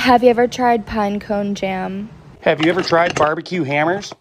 Have you ever tried pine cone jam? Have you ever tried barbecue hammers?